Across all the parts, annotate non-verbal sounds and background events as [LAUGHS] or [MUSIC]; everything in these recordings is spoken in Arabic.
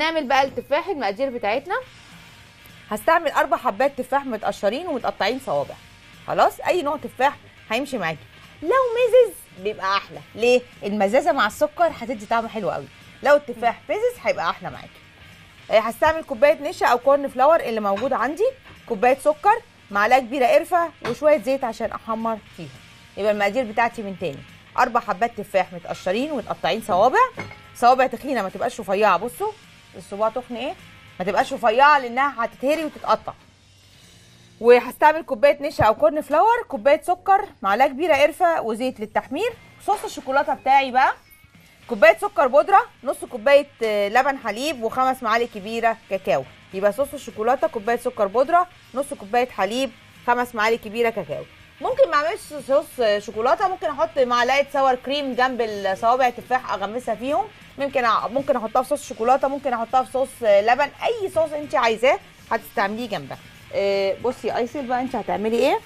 نعمل بقى التفاح المقادير بتاعتنا. هستعمل أربع حبات تفاح متقشرين ومتقطعين صوابع. خلاص أي نوع تفاح هيمشي معاكي. لو مزز بيبقى أحلى. ليه؟ المزازة مع السكر هتدي طعم حلو قوي. لو التفاح مزز هيبقى أحلى معاكي. آه، هستعمل كوباية نشا أو corn flour اللي موجود عندي. كوباية سكر معلقة كبيرة قرفة وشوية زيت عشان أحمر فيهم يبقى المقادير بتاعتي من تاني. أربع حبات تفاح متقشرين ومتقطعين صوابع. صوابع تخينة ما تبقاش رفيعة. بصوا. الصباع تخن إيه؟ ما تبقاش رفيعة لأنها هتتهري وتتقطع. وهستعمل كوباية نشا أو corn flour كوباية سكر معلقة كبيرة قرفة وزيت للتحمير صوص الشوكولاتة بتاعي بقى. كوباية سكر بودرة نص كوباية آه، لبن حليب وخمس معالق كبيرة كاكاو. يبقى صوص الشوكولاتة كوباية سكر بودرة نص كوباية حليب خمس معالق كبيرة كاكاو. ممكن ما اعملش صوص شوكولاتة ممكن أحط معلقة sour cream جنب الصوابع التفاح اغمسها فيهم. ممكن ممكن أحطها في صوص شوكولاتة ممكن أحطها في صوص لبن أي صوص أنت عايزاه هتستعمليه جنبها آه، بصي ايسل بقى أنت هتعملي إيه؟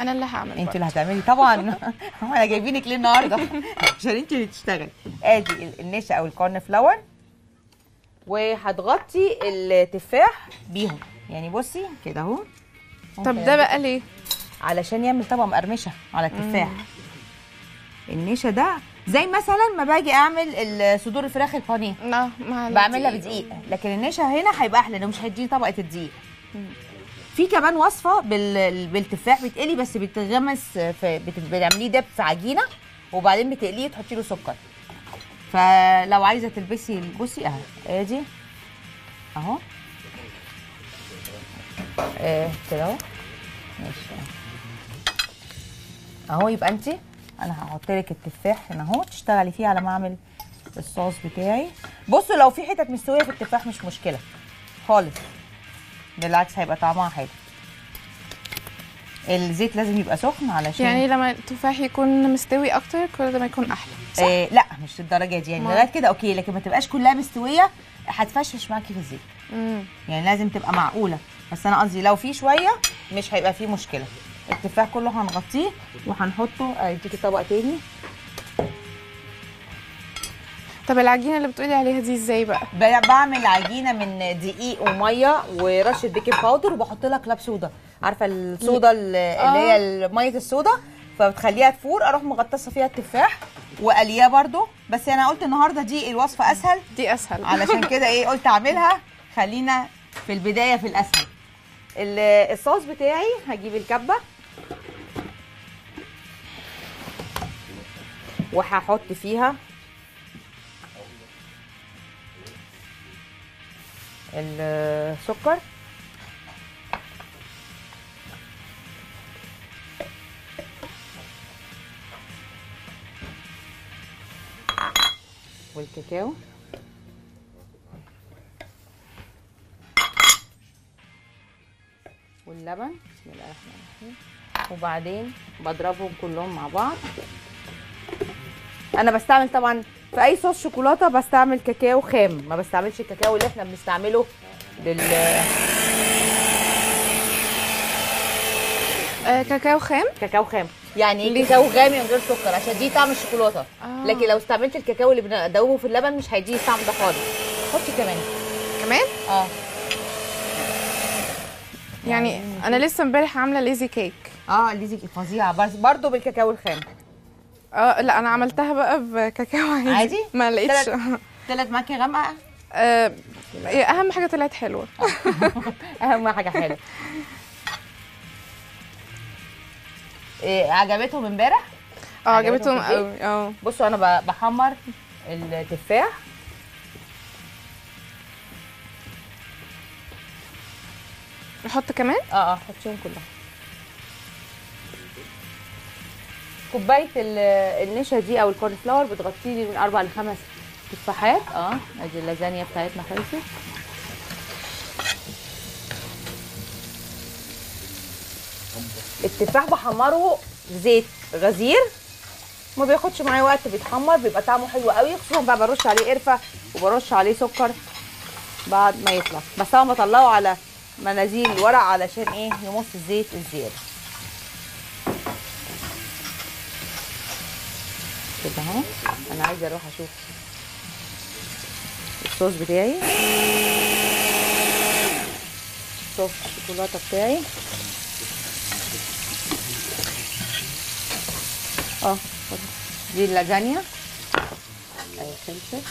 أنا اللي هعمل أنت. اللي هتعملي طبعا. [LAUGHS] أنا جايبينك ليه النهارده. [LAUGHS] عشان أنت اللي تشتغلي. آدي ال- النشا أو ال corn flour وهتغطي التفاح بيهم. يعني بصي كده أهو. طب ده بقى ليه؟ علشان يعمل طبقه مقرمشة على التفاح. النشا ده زي مثلا ما باجي أعمل صدور الفراخ البانيه بعملها. بدقيق. لكن النشا هنا هيبقى أحلى لأنه مش هيديني طبقة الدقيق. في كمان وصفة بال... بالتفاح بيتقلي بس بيتغمس في بت... بتعمليه دب في عجينة وبعدين بتقليه تحطي له سكر. فلو عايزة تلبسي بصي أهو أدي. أهو. آه كده أهو. ماشي. أهو. يبقى انت أنا هحط لك التفاح هنا اهو تشتغلي فيه على ما اعمل الصوص بتاعي. بصوا لو في حتت مستوية في التفاح مش مشكلة خالص بالعكس هيبقى طعمها حلو. الزيت لازم يبقى سخن علشان يعني لما التفاح يكون مستوي أكتر كل ده ما يكون أحلى صح؟ آه لا مش للدرجة دي يعني لغاية كده أوكي لكن ما تبقاش كلها مستوية هتفشفش معاكي في الزيت. مم. يعني لازم تبقى معقولة. بس أنا قصدي لو في شوية مش هيبقى فيه مشكلة. التفاح كله هنغطيه وهنحطه. اديكي طبق تاني. طب العجينة اللي بتقولي عليها دي إزاي بقى؟ بعمل عجينة من دقيق ومية ورشة baking powder وبحط لها club soda عارفة الصودا ال- اللي هي ال- مية الصودا؟ فبتخليها تفور. أروح مغطسة فيها التفاح وقلياه برده بس أنا قلت النهارده دي الوصفة أسهل. دي أسهل. [LAUGHS] علشان كده إيه قلت أعملها. خلينا في البداية في الأسهل. ال- الصوص بتاعي هجيب الكبة. وهحط فيها السكر. والكاكاو. واللبن. بسم الله الرحمن الرحيم. وبعدين بضربهم كلهم مع بعض. أنا بستعمل طبعا في اي صوص شوكولاتة بستعمل كاكاو خام. ما بستعملش الكاكاو اللي إحنا بنستعمله لل آه كاكاو خام؟ كاكاو خام. يعني ليه؟ كاكاو غامي من غير سكر عشان دي طعم الشوكولاتة. آه. لكن لو استعملت الكاكاو اللي بندوبه في اللبن مش هيديه الطعم ده خالص. حطي كمان. كمان؟ آه. يعني أنا لسه امبارح عاملة ليزي كيك آه الليزي فظيعة. بس برضه بالكاكاو الخام. آه لا أنا عملتها بقى بكاكاو عادي. عادي؟ ما لقيتش. طلعت- معاكي غامقه آه أهم حاجة طلعت حلوة. [LAUGHS] أهم حاجة حلوة. إيه عجبتهم امبارح؟ آه عجبتهم؟ قوي آه. بصوا أنا بحمر التفاح. نحط كمان؟ آه آه حطيهم كلهم. كوباية ال- النشا دي أو ال corn flour بتغطي لي من أربع لخمس تفاحات. آه أدي اللازانيا بتاعتنا خلصت. التفاح بحمره في زيت غزير ما بياخدش معايا وقت بيتحمر بيبقى طعمه حلو قوي خصوصا بقى برش عليه قرفة وبرش عليه سكر بعد ما يطلع. بس أنا بطلعه على مناديل ورق علشان إيه؟ يمص الزيت الزيادة. كده اهو. أنا عايزة أروح أشوف الصوص بتاعي. صوص الشوكولاتة بتاعي. آه. دي اللازانيا. اهي خلصت.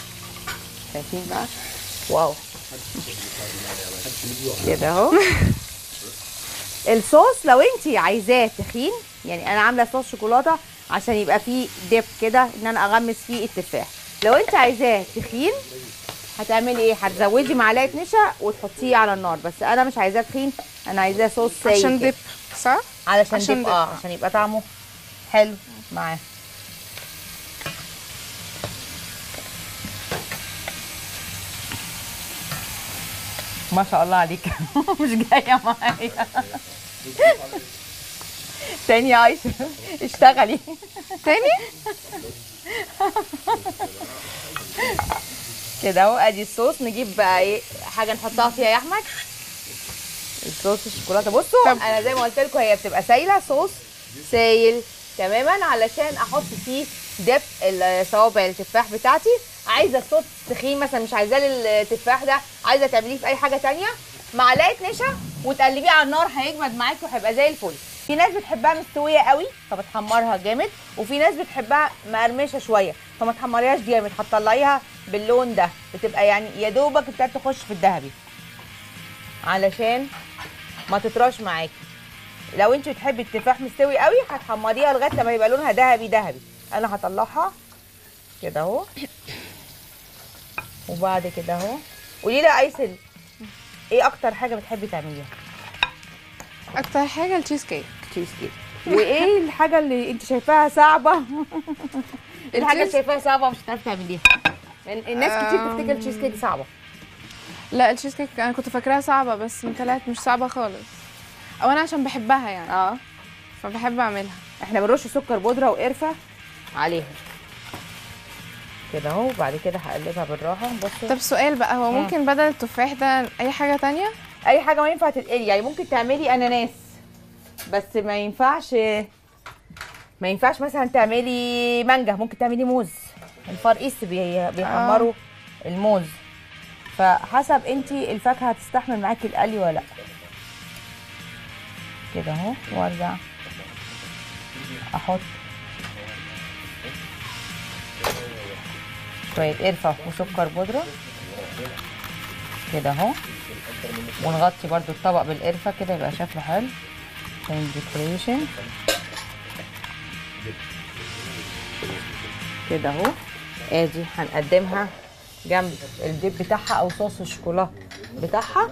شايفين بقى. واو. كده اهو. الصوص لو انت عايزاه تخين يعني أنا عاملة صوص شوكولاتة عشان يبقى فيه ديب كده إن أنا أغمس فيه التفاح لو أنت عايزاه تخين هتعملي إيه هتزودي معلقة نشا وتحطيه على النار بس أنا مش عايزاه تخين أنا عايزاه صوص سايل عشان. dip صح؟ علشان عشان dip dip. آه عشان يبقى طعمه حلو معاه ما شاء الله عليك [LAUGHS] مش جاية معايا [LAUGHS] تاني يا عايشه اشتغلي تاني؟ كده اهو ادي الصوص نجيب بقى إيه حاجة نحطها فيها يا احمد الصوص الشوكولاته بصوا. أنا زي ما قلت لكم هي بتبقى سايله صوص سايل تماما علشان أحط فيه دب الصوابع التفاح بتاعتي عايزه الصوص تخين مثلا مش عايزاه للتفاح ده عايزه تعمليه في اي حاجة تانية معلقه نشا وتقلبيه على النار هيجمد معاكي وهيبقى زي الفل في ناس بتحبها مستوية قوي فبتحمرها جامد وفي ناس بتحبها مقرمشة شوية فما تحمريهاش جامد هتطلعيها باللون ده بتبقى يعني يا دوبك ابتدت تخش في الذهبي. علشان ما تطراش معاكي. لو انت بتحبي التفاح مستوي قوي هتحمريها لغاية لما يبقى لونها ذهبي ذهبي. أنا هطلعها كده اهو. وبعد كده اهو. قولي لي ايسل إيه أكتر حاجة بتحبي تعمليها؟ أكتر حاجة ال cheesecake cheesecake وإيه الحاجة اللي أنت شايفاها صعبة؟ [LAUGHS] الحاجة اللي شايفاها صعبة ومش هتعرفي تعمليها. الناس كتير. بتفتكر التشيز كيك صعبة. لا التشيز كيك أنا كنت فاكراها صعبة بس طلعت مش صعبة خالص. أو أنا عشان بحبها يعني. آه. فبحب أعملها. إحنا بنرش سكر بودرة وقرفة عليها. كده أهو وبعد كده هقلبها بالراحة. بصوا. طب سؤال بقى هو مم. ممكن بدل التفاح ده أي حاجة تانية؟ أي حاجة ما ينفع تتقلي. يعني ممكن تعملي أناناس بس ما ينفعش ما ينفعش مثلا تعملي مانجا ممكن تعملي موز. ال Far East بي- بيحمروا الموز. فحسب أنت الفاكهة هتستحمل معاكي القلي ولا لأ. كده أهو وأرجع أحط. شوية قرفة وسكر بودرة. كده أهو. ونغطي برضو الطبق بالقرفة كده يبقى شكله حلو. عشان ال decoration كده اهو. ادي هنقدمها جنب ال dip بتاعها أو صوص الشوكولاته بتاعها.